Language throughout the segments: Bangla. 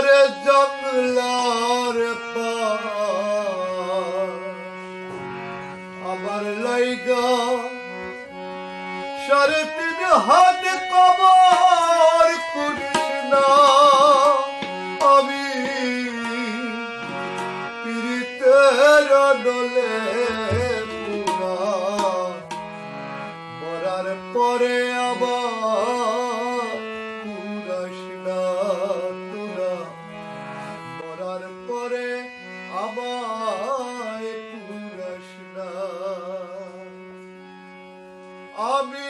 আমার জঙ্গলার আমার লাইগা সাড়ে তিন হাত কবর কৃষ্ণা আমি পিড়িতের ডলে তারপরে আমায় পুরাস আমি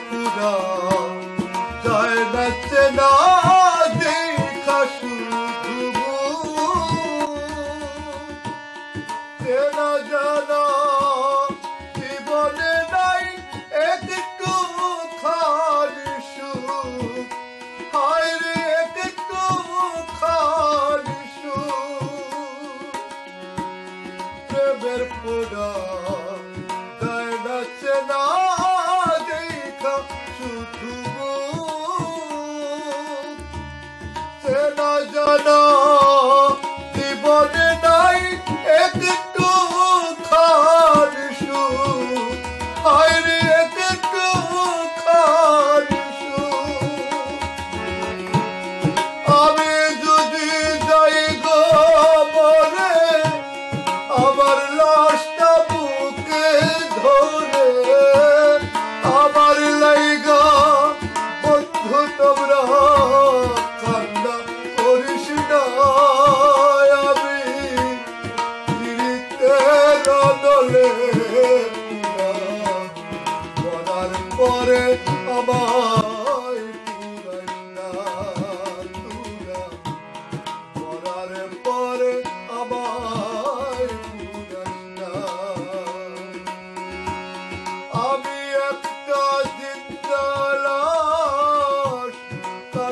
no, no, no. বলে করার পরে আমার করার পরে আমার আমি একটা বিদ্যালয়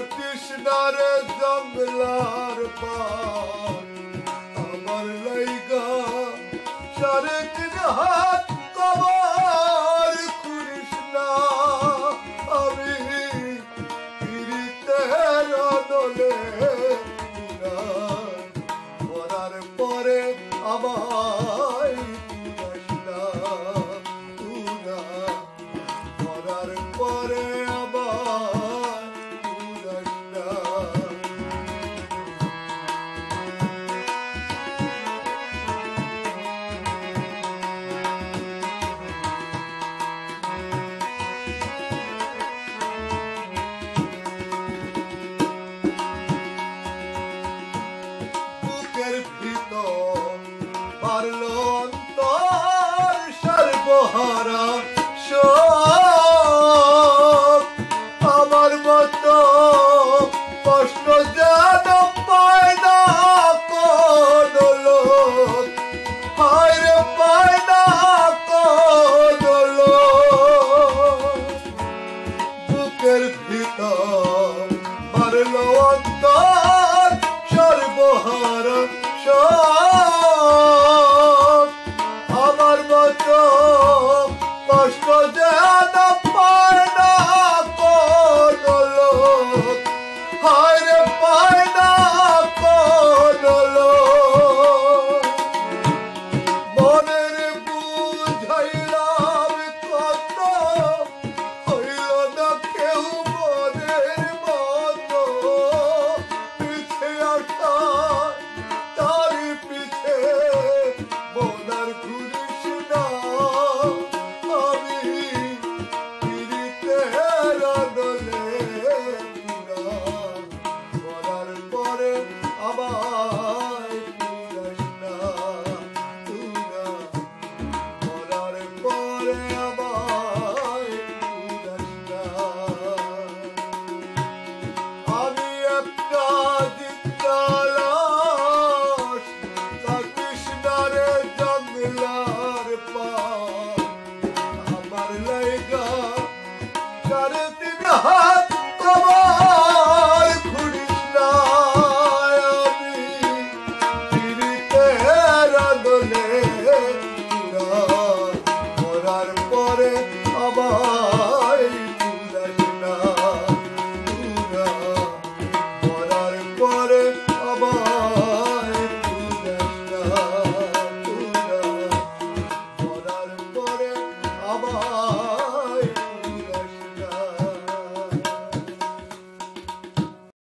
কৃষ্ণার জঙ্গলার পা পতন পারল অন্তর সর্বহারা আমার মত কষ্ট যেন পায়না কদল হায় রে পায়না কদল বুকের ভিতর মারল অন্তর Hey.